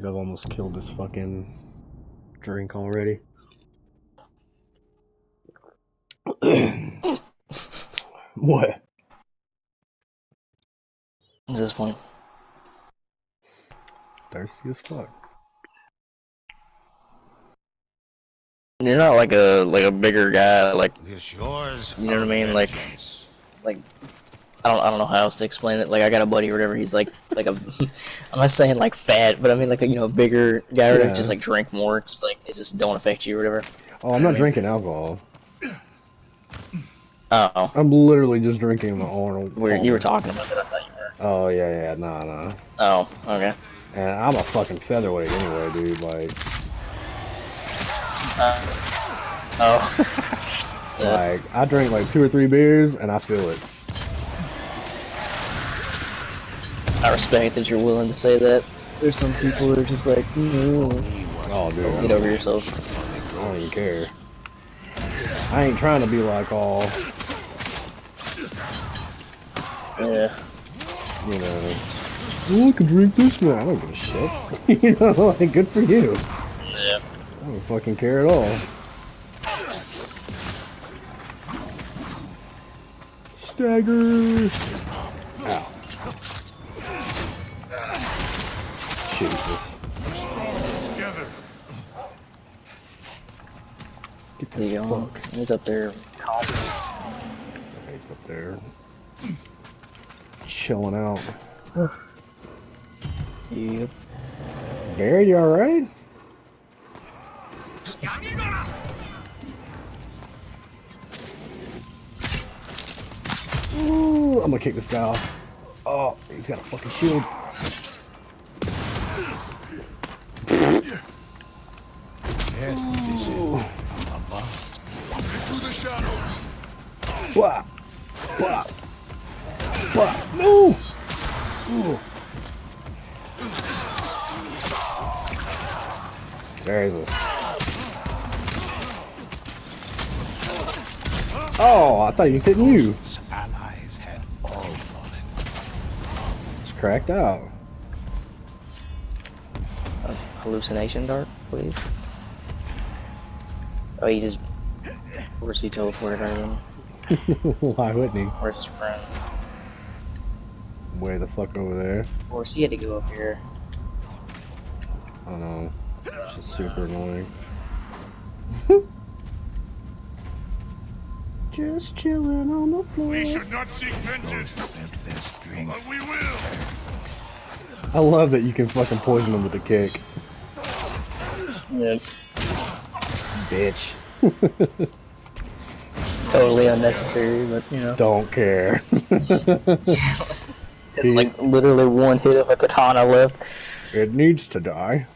I've almost killed this fucking drink already. What? what? Is this one? Thirsty as fuck. You're not like a like a bigger guy, like This yours. You know what I mean? Like- like I don't I don't know how else to explain it. Like I got a buddy or whatever. He's like like a I'm not saying like fat, but I mean like a, you know a bigger guy or Yeah. just like drink more. Just like it just don't affect you or whatever. Oh, I'm not drinking alcohol. Oh, I'm literally just drinking the Arnold. we you were talking about that. I thought you were. Oh yeah, yeah, nah, nah. Oh, okay. And I'm a fucking featherweight anyway, dude. Like, Uh, oh. Like I drink like two or three beers and I feel it. I respect that you're willing to say that. There's some people that are just like, mm, Oh, dude, get over yourself. I don't even care. I ain't trying to be like all, Yeah. you know. Oh, I can drink this now. I don't give a shit. you know, like good for you. Yeah. I don't fucking care at all. Stagger. Jesus. Get There you um, this go. fuck. He's up there. He's up there. Chilling out. Yep. Barry, you alright? Ooh, I'm gonna kick this guy off. Oh, he's got a fucking shield. Blah, blah, blah. No! Ooh. Jesus. Oh, I thought was hitting you. Allies had all fallen. It's cracked out. Hallucination dart, please. Oh, he just. Where's he teleported out of? Why wouldn't he? Where's his friend? Way the fuck over there. Of course, he had to go up here. I don't know. It's just super annoying. just chilling on the floor. We should not seek vengeance, Spent their strength. but we will. I love that you can fucking poison them with a kick. Yep. Bitch. Totally unnecessary, but you know. Don't care. Like literally one hit of a katana left, it needs to die.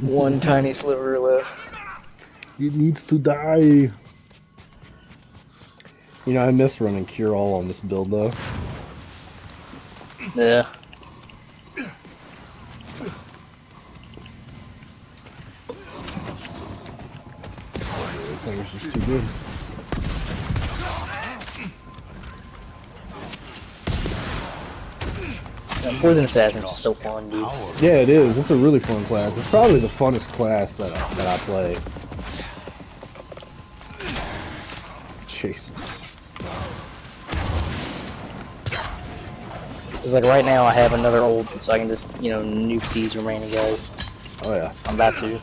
one tiny sliver left. It needs to die. You know, I miss running Cure All on this build though. Yeah. Oh, I think it's just too good. Poison Assassin is so fun, dude. Yeah, it is. It's a really fun class. It's probably the funnest class that I, that I play. Jesus. Cause like right now I have another old, one, so I can just you know nuke these remaining guys. Oh yeah. I'm about to.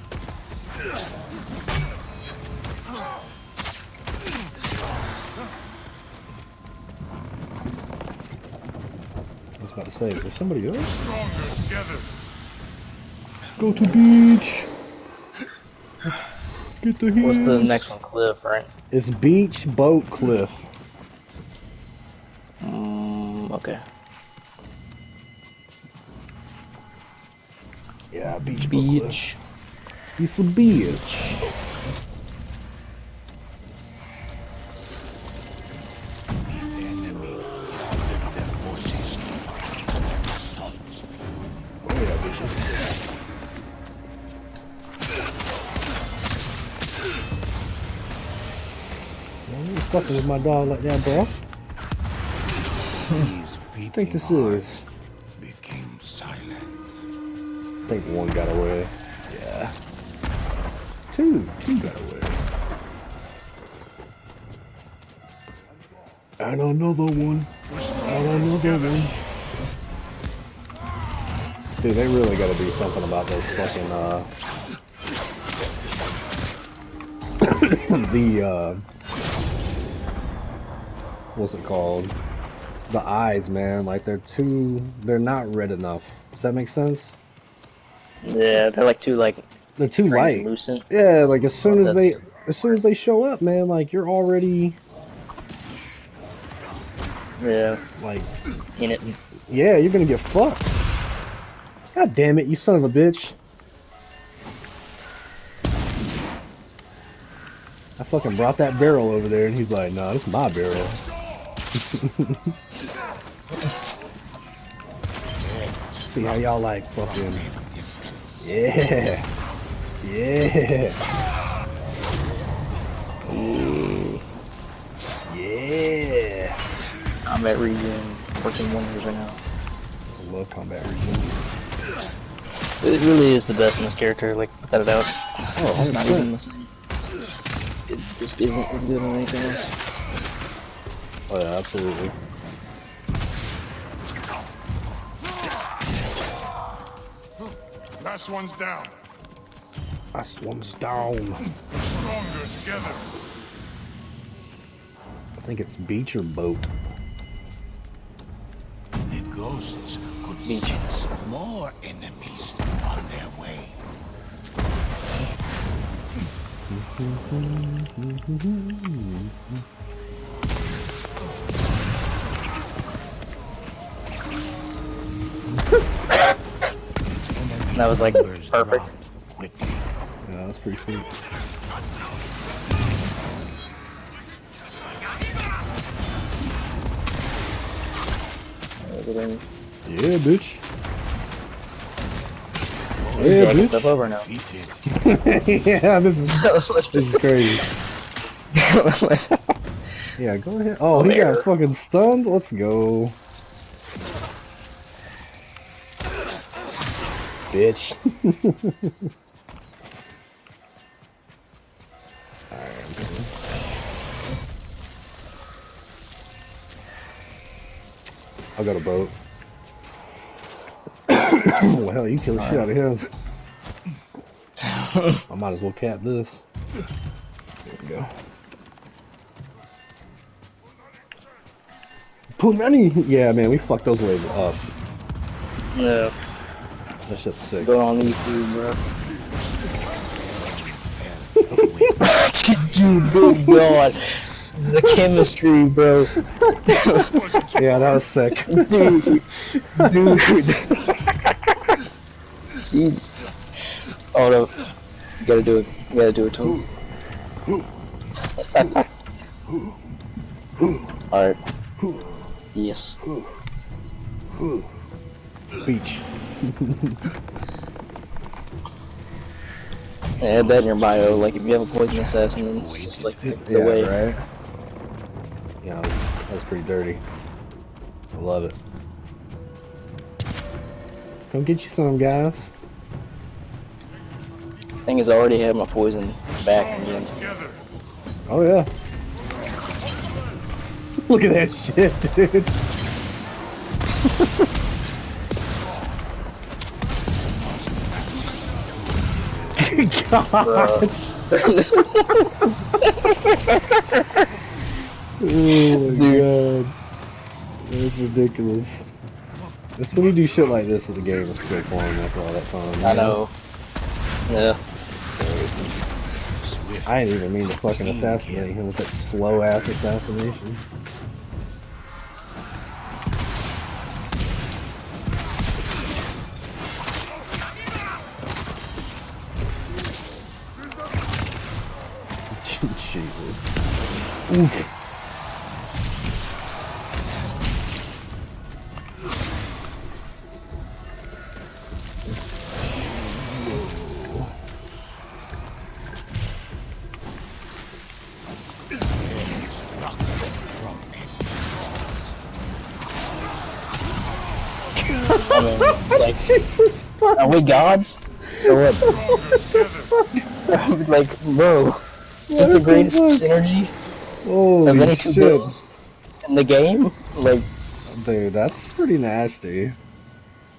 Say, is there somebody else? Together. Go to beach. Get the What's the next one? Cliff, right? It's beach, boat, cliff. Mm, okay. Yeah, beach, boat, cliff. Beach. It's a beach. Fucking with my dog like that, bro? I think this is. became silent. think one got away. Yeah. Two. Two got away. And another one. And another one. Dude, they really gotta do something about those fucking, uh... the, uh... What's it called? The eyes, man. Like, they're too... They're not red enough. Does that make sense? Yeah, they're like too like They're too light. Yeah, like as soon as they as soon as they show up, man, like you're already Yeah, like in it. yeah, you're gonna get fucked. God damn it, you son of a bitch. I fucking brought that barrel over there and he's like, nah, this is my barrel. See how y'all like fucking Yeah. Yeah. Ooh. Yeah. Combat region, working wonders right now. I love combat region. It really is the best in this character, like without a doubt. Oh, It's not 100%. even the same. It just isn't as good as anything else. Oh yeah, absolutely. Last one's down. Last one's down. Stronger together. I think it's beach or boat. The ghosts could Beach. sense more enemies on their way. That was like Numbers perfect. drop Quickly. Yeah, that's pretty sweet. Everything. Yeah, bitch. Yeah, Yeah, stuff bitch. over now. Yeah, this is this is crazy. Yeah, go ahead. Oh, he There. got fucking stunned. Let's go. Bitch. Alright, i got a I'll go boat. well, hell, you kill the shit out of him. I might as well cap this. There we go. Punani! Yeah, man, we fucked those waves up. no, That shit's sick. going on YouTube, bro. Dude, good god. The chemistry, bro. Yeah, that was sick. Dude. Dude. Jeez. Oh no. You gotta do it. You gotta do it to him. Alright. Yes. Beach. Yeah, add that in your bio. Like, if you have a poison assassin, it's just like the, the Yeah, way. right? Yeah, that's pretty dirty. I love it. Come get you some, guys. Thing is, I already have my poison back again. Oh, yeah. Look at that shit, dude. Oh my god. That's ridiculous. It's when you do shit like this in the game, it's good fun after all that fun. I know. Yeah. I didn't even mean to fucking assassinate him with that slow ass assassination. Oof. I mean, like, Are we gods? Or what? Like, bro, is this the greatest synergy Holy any two shit. games in the game. Like, Dude, that's pretty nasty.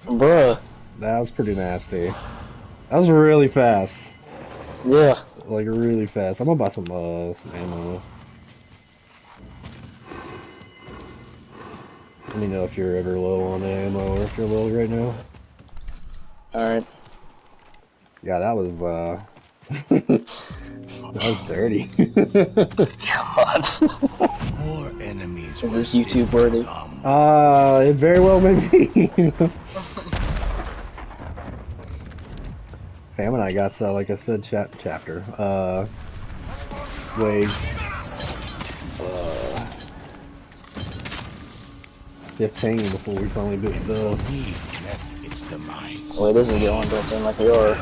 bruh, That was pretty nasty. That was really fast. yeah. Like, really fast. I'm gonna buy some, uh, some ammo. Let me know if you're ever low on ammo or if you're low right now. Alright. Yeah, that was, uh... that was dirty. God. More enemies. is this YouTube worthy? come. uh, it very well may be. Fam and I got, uh, like I said, chap chapter. Uh, wave. Uh, 15 before we finally beat the... He met its demise. The way this is going, don't seem like we are.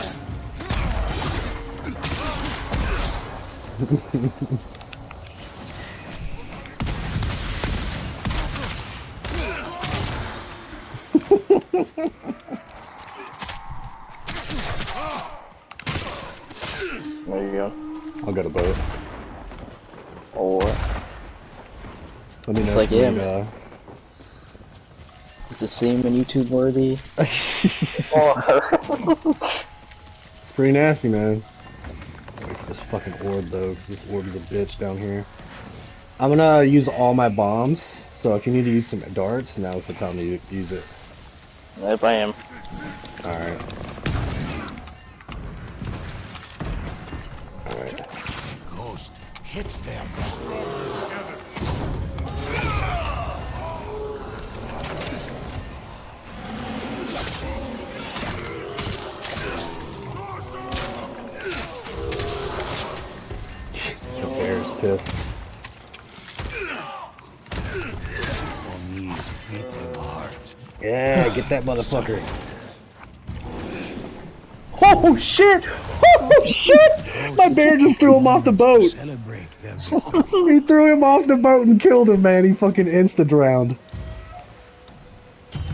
There you go. I'll go to boat. Or Let me It's know like, if yeah, man. uh, is the semen YouTube worthy? It's pretty nasty, man. Wait for this fucking orb though, 'cause this orb is a bitch down here. I'm gonna use all my bombs, so if you need to use some darts, now's the time to use it. Yep, I am. Alright. That motherfucker. Oh shit! Oh shit! My bear just threw him off the boat! He threw him off the boat and killed him, man. He fucking insta drowned.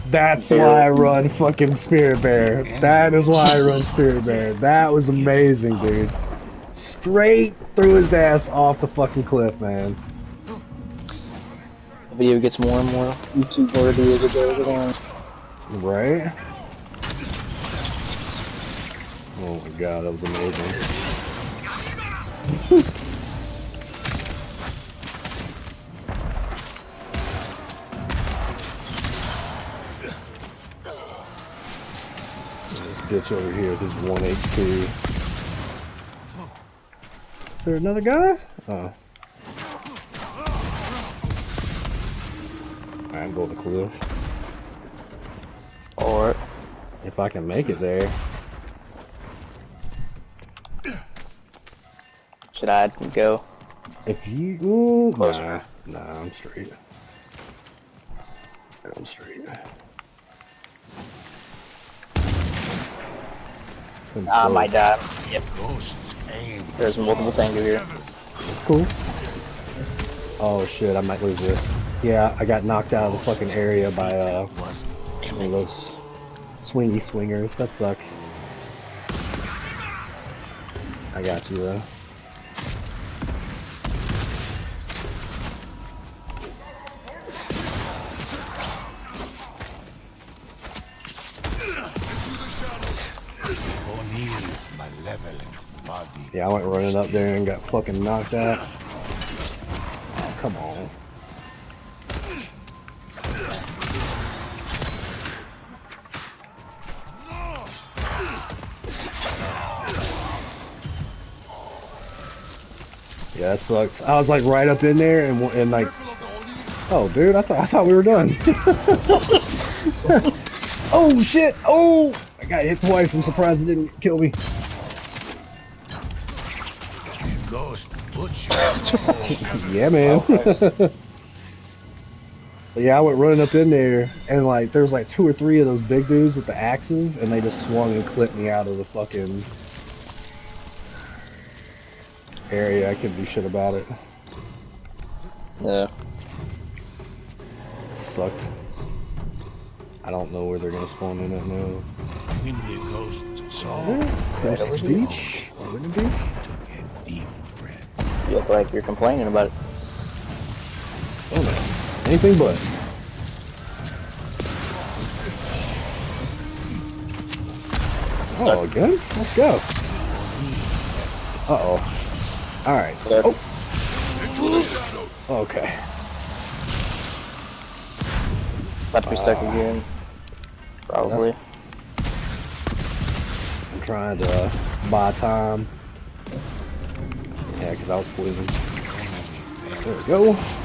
That's why I run fucking Spirit Bear. That is why I run Spirit Bear. That was amazing, dude. Straight threw his ass off the fucking cliff, man. The video gets more and more YouTube worthy as it goes along. Right? Oh my god, that was amazing. This bitch over here with his 1 HP. Is there another guy? Oh. I'm going to cliff. Or If I can make it there. should I go? If you, ooh, nah, Closer. nah, I'm straight. I'm straight. I'm I might die. Yep, there's multiple things over here. Cool. Oh shit, I might lose this. Yeah, I got knocked out of the fucking area by uh Was one of those swingy swingers. That sucks. I got you though. Oni's malevolent body. Yeah, I went running up there and got fucking knocked out. That sucks. I was like right up in there and and like, oh dude, I thought I thought we were done. oh shit! Oh, I got hit twice. I'm surprised it didn't kill me. Yeah, man. Yeah, I went running up in there, and like there was like two or three of those big dudes with the axes, and they just swung and clipped me out of the fucking area. I couldn't do shit about it. Yeah. Sucked. I don't know where they're gonna spawn in at now. When the ghosts saw There's the beach. Over the beach. took a deep breath. You look like you're complaining about it. Oh no. Anything but. Oh, good. Let's go. Uh oh. All right. Oh. Into the shadows. Okay. About to be stuck uh, again. Probably. I'm trying to buy time. Yeah, because I was poisoned. There we go.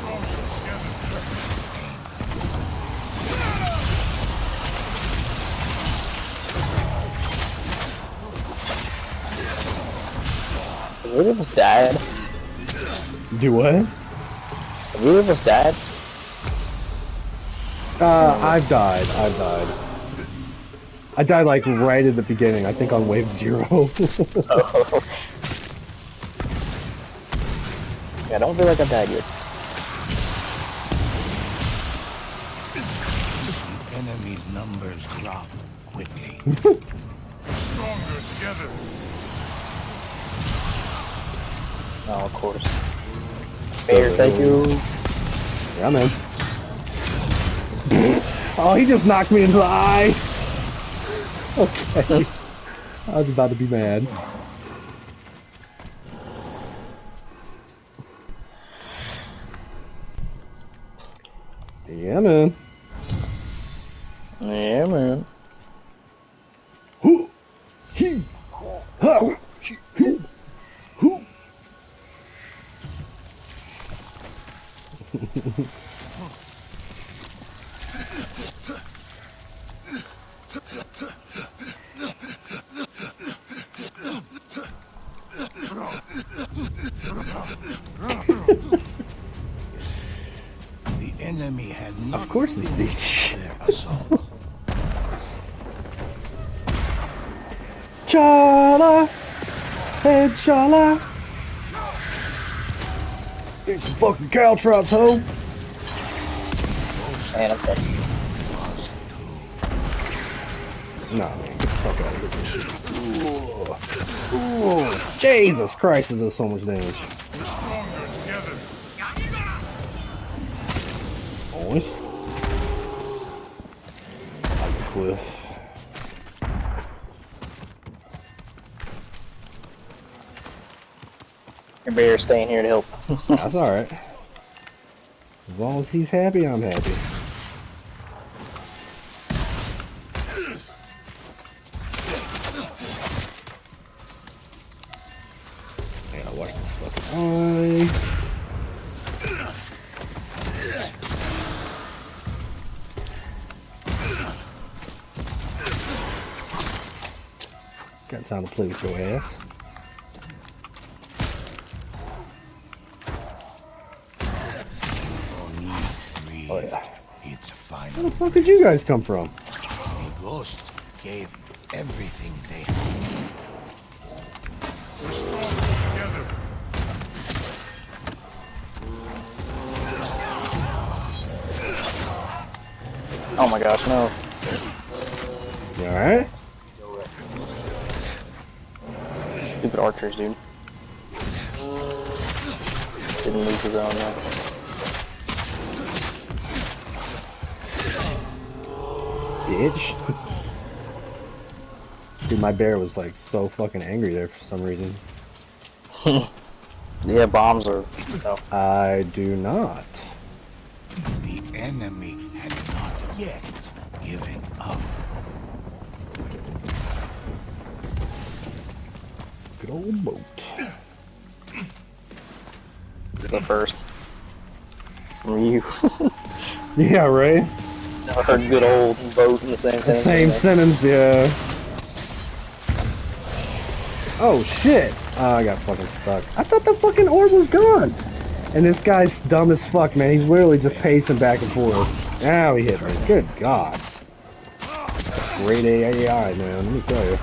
Have either of died? Do what? Have either of died? Uh, I've died. I've died. I died like right at the beginning. I think on wave zero. Oh. yeah, I don't feel like I died yet. Enemy's numbers drop quickly. Stronger together. Oh, of course. Bear, thank you. yeah, man. oh, he just knocked me into the eye. Okay. I was about to be mad. Yeah, man. Yeah, man. Huh. The enemy had not Of course finished beach. their assault. Chala! Hey, Chala! These some fucking caltrops, ho! Man, I'm dead. Nah, man, get the fuck out of here with this shit. Ooh. Ooh. Jesus Christ, this does so much damage. Your staying here to help. That's alright. As long as he's happy, I'm happy. Yeah, watch this fucking eye. Got time to play with your ass. Where final. the fuck did you guys come from? The ghosts gave everything they had. Stronger together. Oh my gosh, no. Alright? Stupid archers, dude. Didn't lose his own, though. Bitch. Dude, my bear was like so fucking angry there for some reason. Yeah, bombs are. No. I do not. The enemy had not yet given up. Good old boat. The first. From you. Yeah, right? Never heard good old boat in the same thing. Same sentence, yeah. Oh shit! Oh, I got fucking stuck. I thought the fucking orb was gone! And this guy's dumb as fuck, man. He's literally just pacing back and forth. Now he hit me. Good god. Great AI, man. Let me tell you.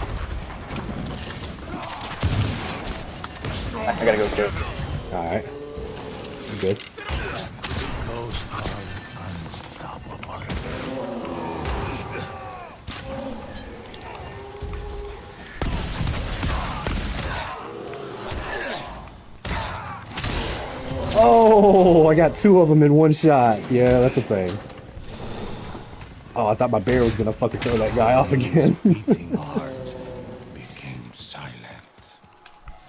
I gotta go kill. Alright. Good. Oh, I got two of them in one shot. Yeah, that's a thing. Oh, I thought my bear was gonna fucking throw that guy off again.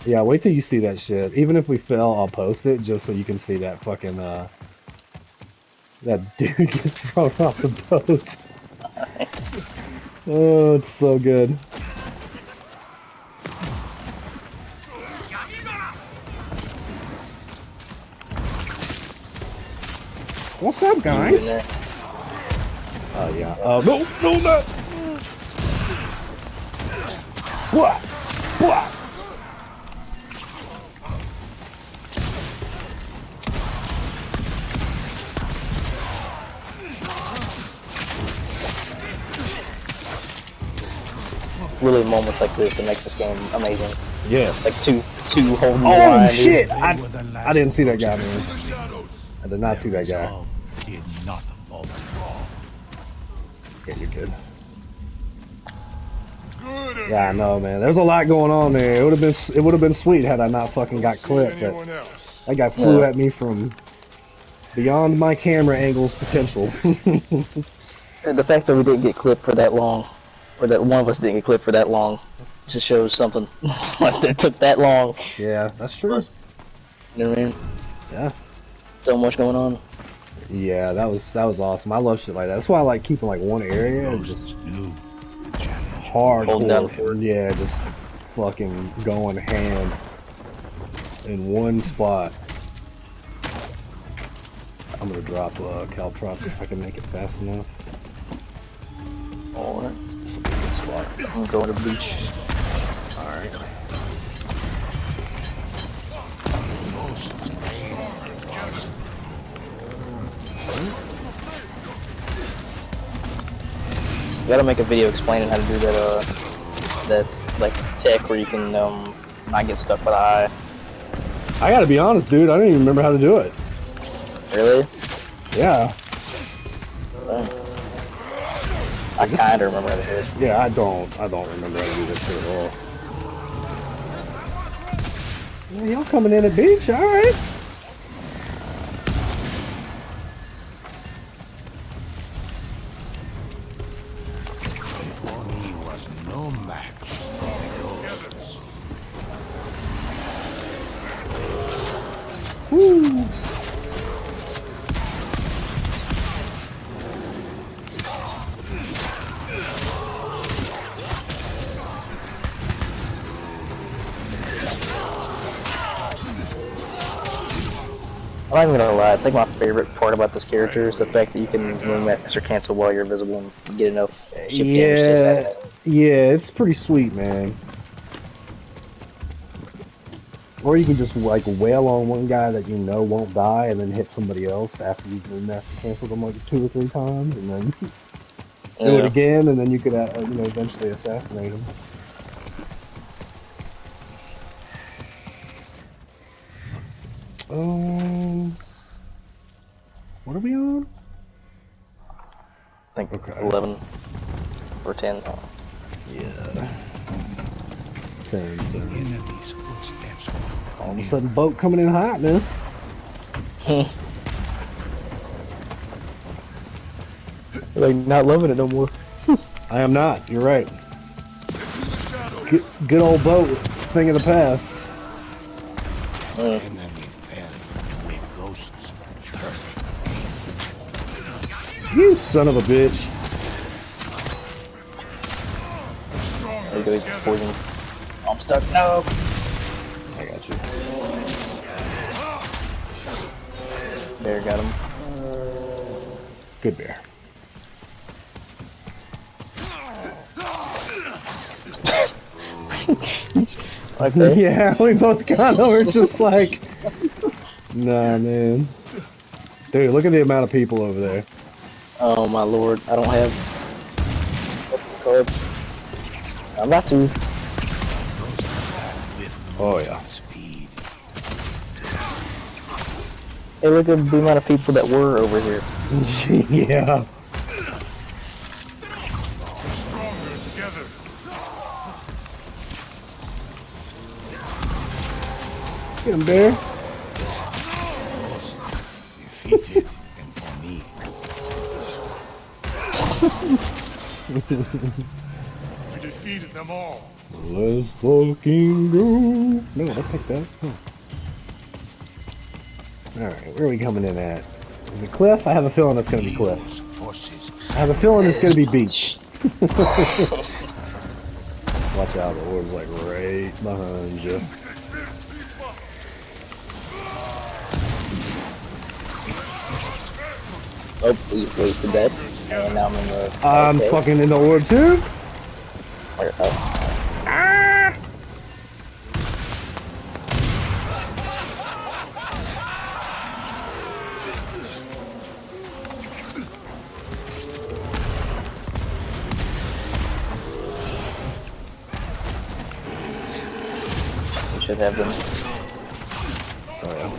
Yeah, wait till you see that shit. Even if we fail, I'll post it just so you can see that fucking uh that dude gets thrown off the boat. oh, it's so good. What's up, guys? in there. Oh yeah. Uh, no, no, not. What? What? Really, moments like this that makes this game amazing. Yes. Like two, two holding the oh shit! I, were the last I didn't see that guy, man. The shadows. I did not see that guy. Resolve did not falter. Yeah, you're good. Good. Yeah, I know, man. There's a lot going on there. It would have been it would have been sweet had I not fucking got clipped. But that guy flew Yeah. at me from beyond my camera angle's potential. The fact that we didn't get clipped for that long, or that one of us didn't get clipped for that long, just shows something. like it took that long. yeah, that's true. Plus, you know what I mean? Yeah. So much going on. Yeah, that was that was awesome. I love shit like that. That's why I like keeping like one area and just Ghosts knew the challenge. Hold down hardcore. Yeah, just fucking going ham in one spot. I'm gonna drop uh, Caltrop if I can make it fast enough. Alright, This will be a good spot. I'm going to the beach. Alright. You gotta make a video explaining how to do that, uh, that, like, tech where you can, um, not get stuck by the eye. I gotta be honest, dude. I don't even remember how to do it. Really? Yeah. I kinda remember how to do it. yeah. I don't. I don't remember how to do this shit at all. Yeah, y'all coming in at beach? All I'm not even gonna lie, I think my favorite part about this character is the fact that you can Master Cancel while you're invisible and get enough chip damage to Yeah, assassinate. yeah. It's pretty sweet, man. Or you can just like wail on one guy that you know won't die, and then hit somebody else after you've been master canceled them like two or three times, and then do it again, and then you could uh, you know eventually assassinate him. Um, what are we on? I think Okay. 11 or 10. oh. Yeah. Same All of a sudden, boat coming in hot, man. Like, not loving it no more. I am not. You're right. Good, good old boat. Thing of the past. Enemy fell with ghosts. You son of a bitch. There you go, he's poison. I'm stuck. No! Good bear. Okay. yeah, we both got over just like. Nah, man. Dude, look at the amount of people over there. Oh my lord, I don't have. What's it called? I'm about to. Oh, yeah. Hey, look at the amount of people that were over here. yeah. Get him, bear. we defeated them all. Let's fucking go. No, I picked that. Huh. Alright, where are we coming in at? Is it cliff? I have a feeling it's gonna be cliff. I have a feeling it's gonna be beach. Watch out, the orb's like right behind you. Oh, he we wasted that. And now I'm in the. I'm okay. fucking in the orb too. Where- oh. Should have them. Oh yeah.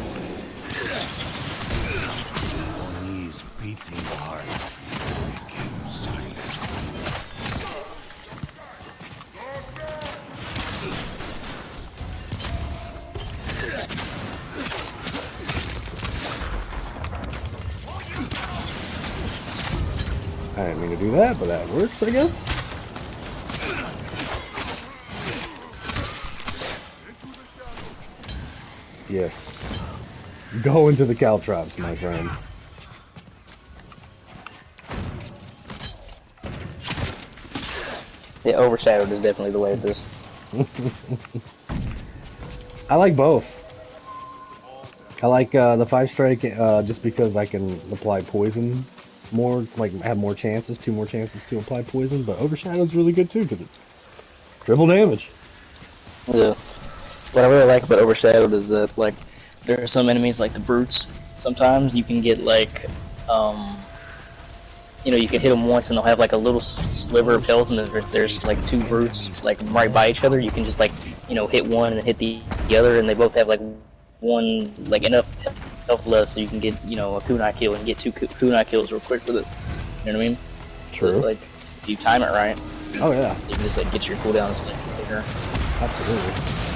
I didn't mean to do that, but that works, I guess. Yes. Go into the caltrops, my friend. Yeah, overshadowed is definitely the way of this. I like both. I like uh, the five strike uh, just because I can apply poison more, like have more chances, two more chances to apply poison. But overshadow's really good too because it's triple damage. Yeah. What I really like about Overshadowed is that like there are some enemies like the brutes. Sometimes you can get like, um, you know, you can hit them once and they'll have like a little sliver of health, and there's like two brutes like right by each other. You can just like, you know, hit one and hit the, the other, and they both have like one like enough health left so you can get you know a kunai kill and get two ku- kunai kills real quick with it. You know what I mean? So, True. like if you time it right, Oh yeah, you can just like get your cooldowns like quicker. absolutely.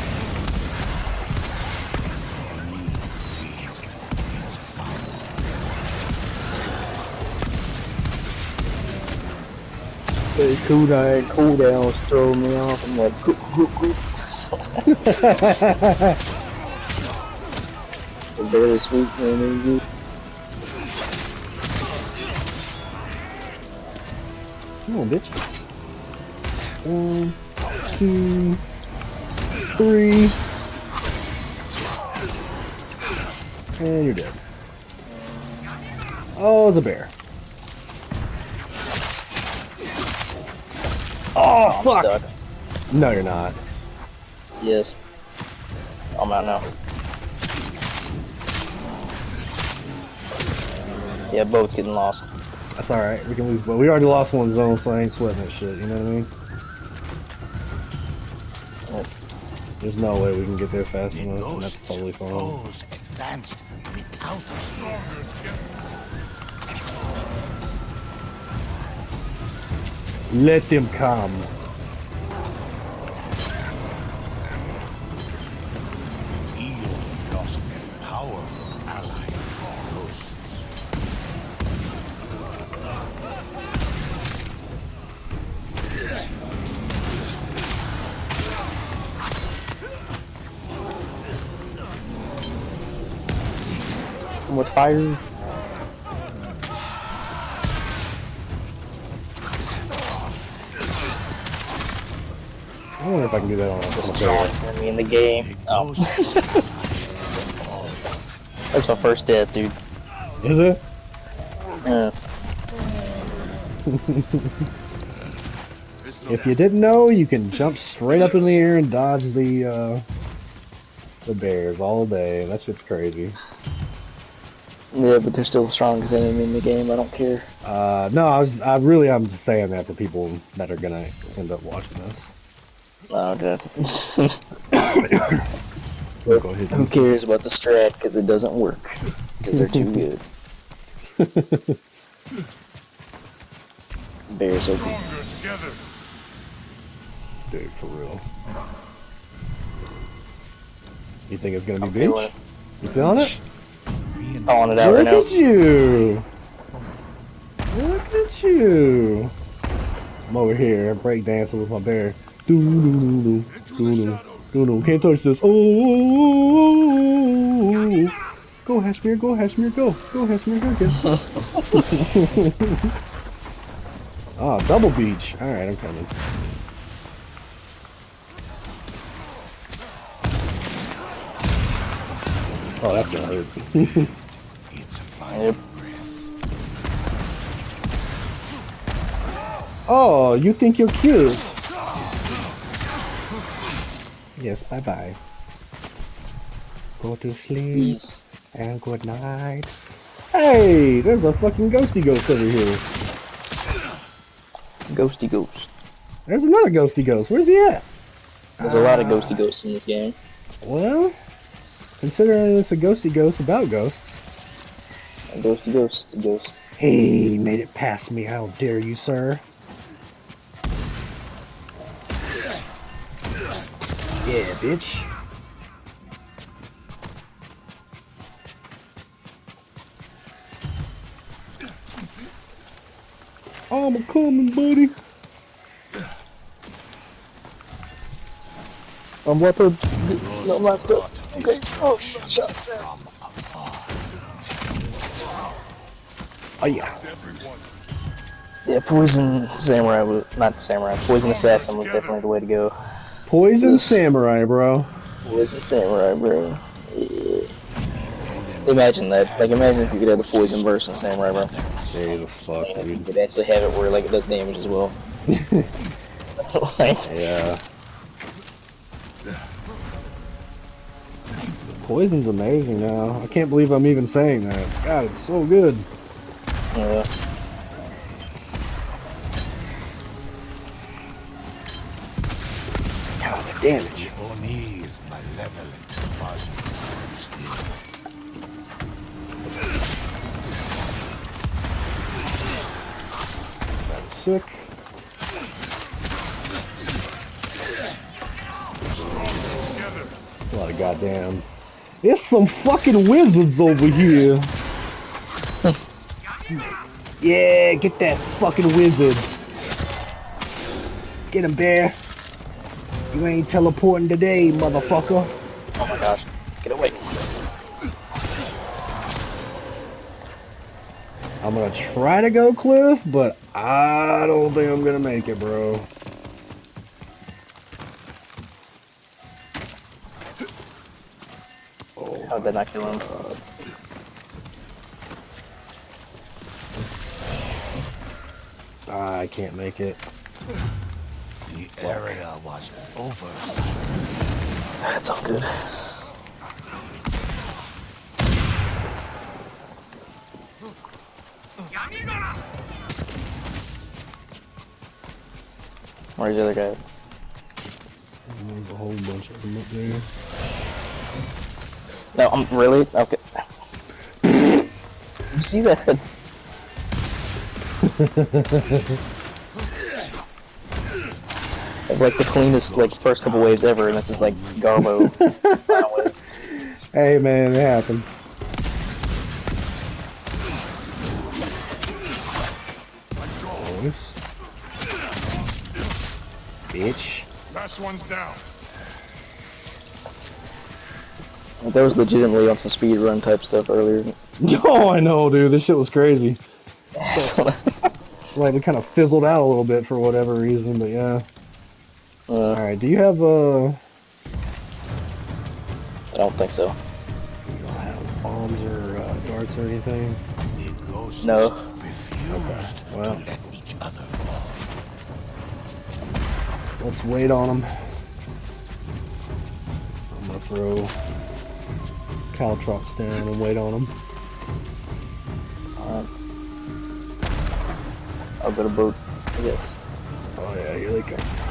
Hey, kunai cooldowns throw me off. I'm like, goop, goop, goop. I'm barely sweet, man. Come on, bitch. One, two, three. And you're dead. Oh, it's a bear. Oh, I'm fuck! stuck. No, you're not. Yes. I'm out now. Yeah, boat's getting lost. That's alright. We can lose, but we already lost one zone, so I ain't sweating that shit. You know what I mean? Yep. There's no way we can get there fast enough, and that's totally fine. Let them come. With fire. If I can do that on a on a bear. Strongest enemy in the game. Oh, that's my first death, dude. Is it? Yeah. If you didn't know, you can jump straight up in the air and dodge the uh, the bears all day. That shit's crazy. Yeah, but they're still the strongest enemy in the game. I don't care. Uh, no, I was I really I'm just saying that for people that are gonna end up watching this. Oh, okay. Go ahead Who cares about the strat? Because it doesn't work. Because they're too good. Bears are stronger together. dude for real. You think it's gonna be feeling beach? You feeling it? Calling it out right Look at you! Look at you! I'm over here break dancing with my bear. Doo doo doo doo doo doo doo doo. Can't touch this. Oh, go Hashmir, go Hashmir, go, go Hashmir, go. Ah, double beach. All right, I'm coming. Oh, that's gonna hurt. It's a final Yep. Oh, you think you're cute? Yes, bye bye. Go to sleep Peace. and good night. Hey, there's a fucking ghosty ghost over here. Ghosty ghost. There's another ghosty ghost. Where's he at? There's a lot of ah. ghosty ghosts in this game. Well, considering it's a ghosty ghost about ghosts. A ghosty ghost, a ghost. Hey, you made it past me. How dare you, sir? Yeah, bitch. I'm a coming, buddy. I'm weapon. No, I'm not still. Okay. Oh, shot. Oh yeah. Yeah, poison samurai not samurai. Poison assassin was definitely the way to go. Poison Yes. samurai, bro. Poison samurai, bro. Yeah. Imagine that. Like, imagine if you could have the poison verse in samurai, bro. Jesus fuck, And if you dude. could actually have it where like it does damage as well. That's a like Yeah. Poison's amazing now. I can't believe I'm even saying that. God, it's so good. yeah. God, the damage.Oni's malevolent sick. A lot of goddamn. There's some fucking wizards over here. yeah, get that fucking wizard. Get him, bear. You ain't teleporting today, motherfucker. Oh my gosh. Get away. I'm gonna try to go cliff, but I don't think I'm gonna make it, bro. How'd that not kill him? I can't make it. Area was over. That's all good. Where's the other guy? There's a whole bunch of them up there. No, I'm really okay. You see that? like the cleanest like first couple waves ever, and it's just like Garbo. Hey man, it happened. Bitch. Last one's down. That was legitimately on some speed run type stuff earlier. Oh, I know, dude. This shit was crazy. Like, it kind of fizzled out a little bit for whatever reason, but yeah. Uh, Alright, do you have, uh... I don't think so. You don't have bombs or uh, darts or anything? The ghosts No. refused well. to let each other fall. Let's wait on them. I'm gonna throw caltrops down and wait on them. Alright. I'll go to boat. I guess. Oh yeah, here they come.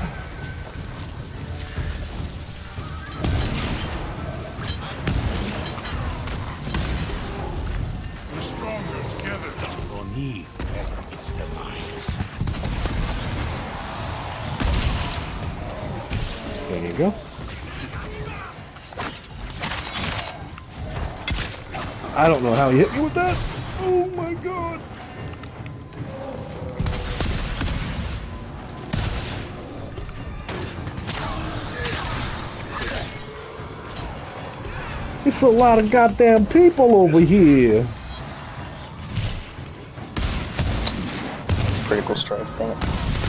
I don't know how he hit me with that. Oh my god. It's a lot of goddamn people over here. Critical strike, damn.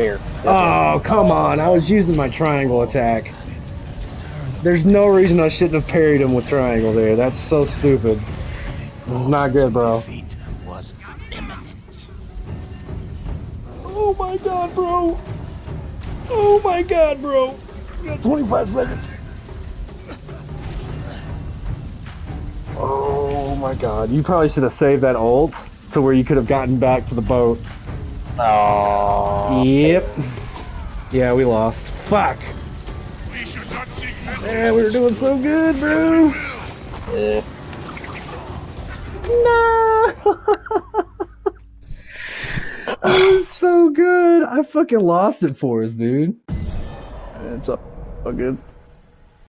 It. Bear. Oh, come on. I was using my triangle attack. There's no reason I shouldn't have parried him with triangle there. That's so stupid. Not good, bro. Defeat was imminent. Oh my god, bro. Oh my god, bro. You got 25 seconds. Oh my god. You probably should have saved that ult to where you could have gotten back to the boat. Oh. Yep. Yeah, we lost. Fuck. We should not seek. Yeah, we were doing so good, bro. Yeah. No. It was so good. I fucking lost it for us, dude. It's all all good.